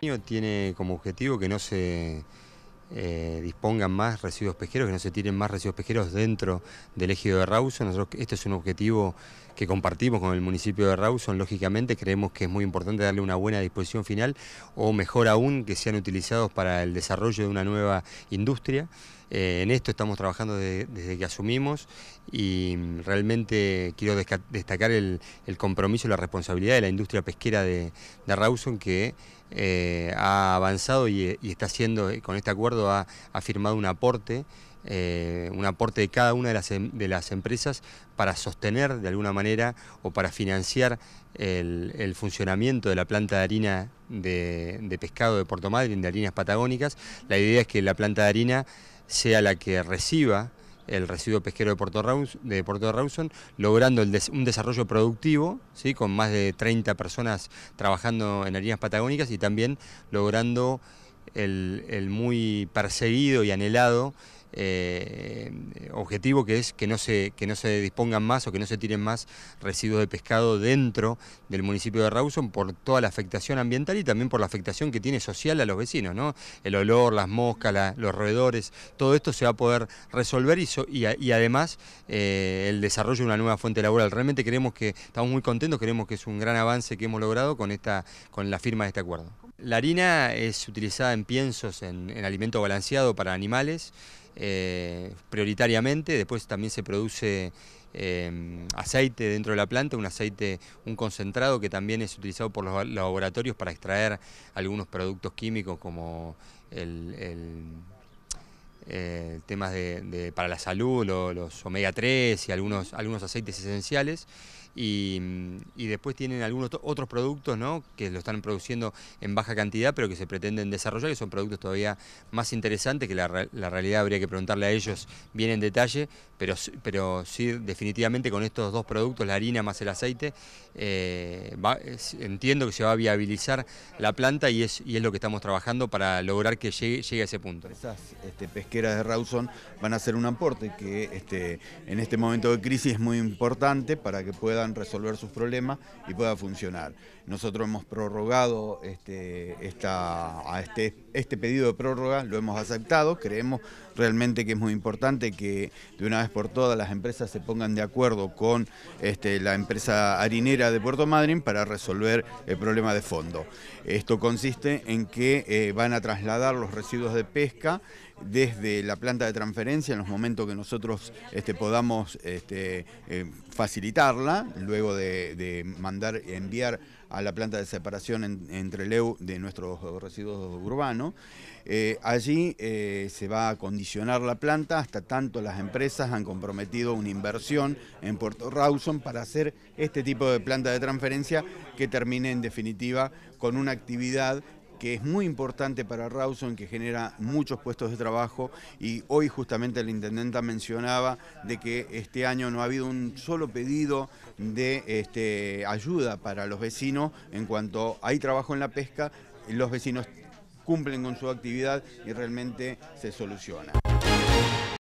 Tiene como objetivo que no se eh, dispongan más residuos pesqueros, que no se tiren más residuos pesqueros dentro del ejido de Rawson. Nosotros, este es un objetivo que compartimos con el municipio de Rawson, lógicamente creemos que es muy importante darle una buena disposición final o mejor aún que sean utilizados para el desarrollo de una nueva industria. Eh, en esto estamos trabajando desde que asumimos y realmente quiero destacar el, compromiso y la responsabilidad de la industria pesquera de, Rawson que eh, ha avanzado y, está haciendo, con este acuerdo ha, firmado un aporte, eh, un aporte de cada una de las, em, de las, empresas para sostener de alguna manera o para financiar el, funcionamiento de la planta de harina de, de, pescado de Puerto Madryn, de harinas patagónicas. La idea es que la planta de harina sea la que reciba el residuo pesquero de Puerto, de Puerto Rawson, logrando un desarrollo productivo, ¿sí? con más de 30 personas trabajando en harinas patagónicas y también logrando el muy perseguido y anhelado eh, objetivo que es que no, se, que no se dispongan más o que no se tiren más residuos de pescado dentro del municipio de Rawson por toda la afectación ambiental y también por la afectación que tiene social a los vecinos, ¿no? El olor, las moscas, los roedores, todo esto se va a poder resolver y, y, además eh, el desarrollo de una nueva fuente laboral. Realmente creemos que estamos muy contentos, creemos que es un gran avance que hemos logrado con, esta, con la firma de este acuerdo. La harina es utilizada en piensos, en alimento balanceado para animales. Eh, prioritariamente, después también se produce eh, aceite dentro de la planta, un aceite, un concentrado que también es utilizado por los laboratorios para extraer algunos productos químicos como el, eh, temas de, para la salud, los omega 3 y algunos, algunos aceites esenciales y, después tienen algunos otros productos ¿no? que lo están produciendo en baja cantidad pero que se pretenden desarrollar, que son productos todavía más interesantes, que la, realidad habría que preguntarle a ellos bien en detalle, pero, pero sí definitivamente con estos dos productos, la harina más el aceite, eh, entiendo que se va a viabilizar la planta y es, y es lo que estamos trabajando para lograr que llegue, llegue a ese punto. Esas este, de Rawson van a ser un aporte que este, en este momento de crisis es muy importante para que pueda resolver sus problemas y pueda funcionar. Nosotros hemos prorrogado este, este, este pedido de prórroga, lo hemos aceptado, creemos realmente que es muy importante que de una vez por todas las empresas se pongan de acuerdo con este, la empresa harinera de Puerto Madryn para resolver el problema de fondo. Esto consiste en que eh, van a trasladar los residuos de pesca desde la planta de transferencia en los momentos que nosotros este, podamos este, eh, facilitarla, luego de, mandar, enviar a la planta de separación entre Leu de nuestros residuos urbanos. Eh, allí eh, se va a condicionar la planta hasta tanto las empresas han comprometido una inversión en Puerto Rawson para hacer este tipo de planta de transferencia que termine en definitiva con una actividad que es muy importante para Rawson, que genera muchos puestos de trabajo y hoy justamente la intendenta mencionaba de que este año no ha habido un solo pedido de este, ayuda para los vecinos en cuanto hay trabajo en la pesca, los vecinos cumplen con su actividad y realmente se soluciona.